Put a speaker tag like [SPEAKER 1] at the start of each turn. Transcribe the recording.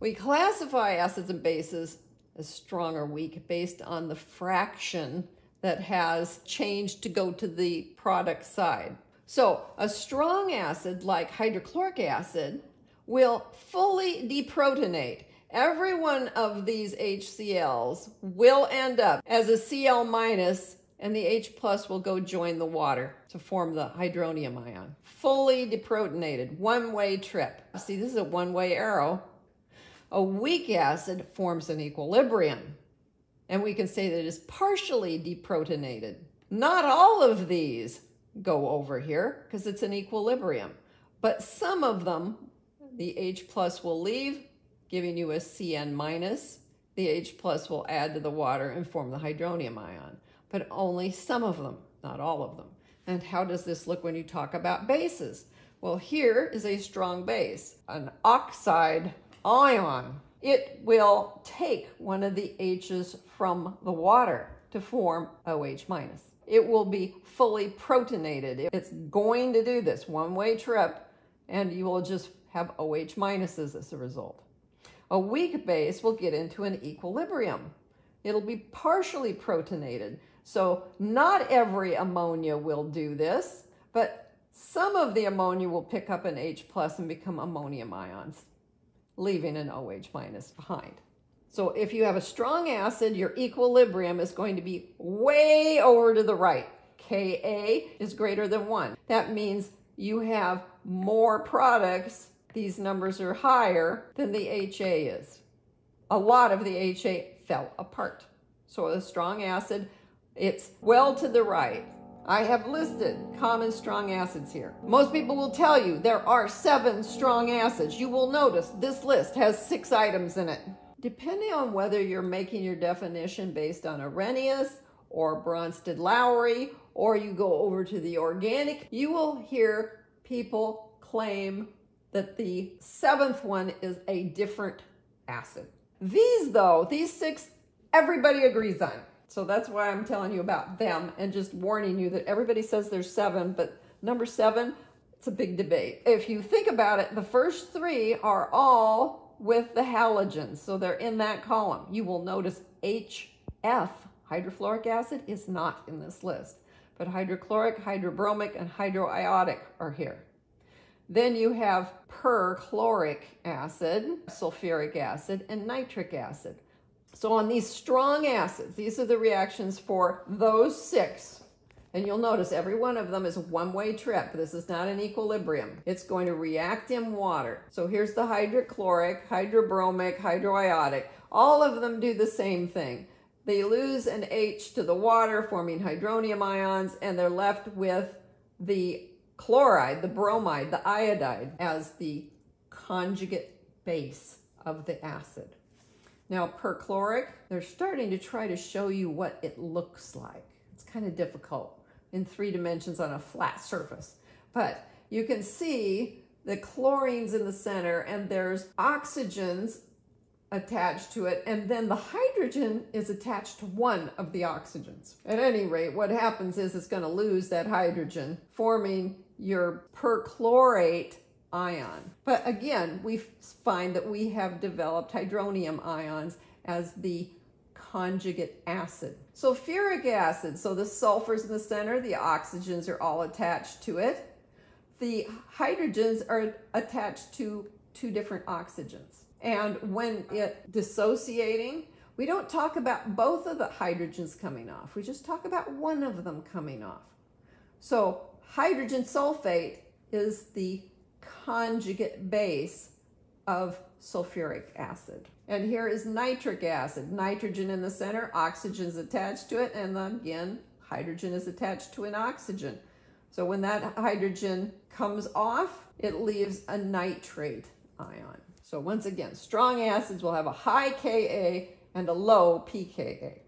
[SPEAKER 1] We classify acids and bases as strong or weak based on the fraction that has changed to go to the product side. So a strong acid like hydrochloric acid will fully deprotonate. Every one of these HCl's will end up as a Cl minus and the H plus will go join the water to form the hydronium ion. Fully deprotonated, one-way trip. See, this is a one-way arrow. A weak acid forms an equilibrium, and we can say that it is partially deprotonated. Not all of these go over here because it's an equilibrium, but some of them, the H plus will leave, giving you a Cn minus. The H plus will add to the water and form the hydronium ion but only some of them, not all of them. And how does this look when you talk about bases? Well, here is a strong base, an oxide ion. It will take one of the H's from the water to form OH minus. It will be fully protonated. It's going to do this one-way trip, and you will just have OH minuses as a result. A weak base will get into an equilibrium. It'll be partially protonated. So not every ammonia will do this, but some of the ammonia will pick up an H plus and become ammonium ions, leaving an OH minus behind. So if you have a strong acid, your equilibrium is going to be way over to the right. Ka is greater than 1. That means you have more products. These numbers are higher than the HA is. A lot of the HA fell apart. So a strong acid it's well to the right. I have listed common strong acids here. Most people will tell you there are seven strong acids. You will notice this list has six items in it. Depending on whether you're making your definition based on Arrhenius or Bronsted-Lowry, or you go over to the organic, you will hear people claim that the seventh one is a different acid. These though, these six, everybody agrees on. So that's why I'm telling you about them and just warning you that everybody says there's seven, but number seven, it's a big debate. If you think about it, the first three are all with the halogens, so they're in that column. You will notice HF, hydrofluoric acid, is not in this list, but hydrochloric, hydrobromic, and hydroiodic are here. Then you have perchloric acid, sulfuric acid, and nitric acid. So on these strong acids, these are the reactions for those six. And you'll notice every one of them is a one-way trip. This is not an equilibrium. It's going to react in water. So here's the hydrochloric, hydrobromic, hydroiodic. All of them do the same thing. They lose an H to the water, forming hydronium ions, and they're left with the chloride, the bromide, the iodide, as the conjugate base of the acid. Now perchloric, they're starting to try to show you what it looks like. It's kind of difficult in three dimensions on a flat surface. But you can see the chlorines in the center and there's oxygens attached to it and then the hydrogen is attached to one of the oxygens. At any rate, what happens is it's going to lose that hydrogen, forming your perchlorate ion. But again, we find that we have developed hydronium ions as the conjugate acid. Sulfuric acid, so the sulfur's in the center, the oxygens are all attached to it. The hydrogens are attached to two different oxygens. And when it dissociating, we don't talk about both of the hydrogens coming off. We just talk about one of them coming off. So hydrogen sulfate is the conjugate base of sulfuric acid. And here is nitric acid, nitrogen in the center, oxygen is attached to it, and then again, hydrogen is attached to an oxygen. So when that hydrogen comes off, it leaves a nitrate ion. So once again, strong acids will have a high Ka and a low pKa.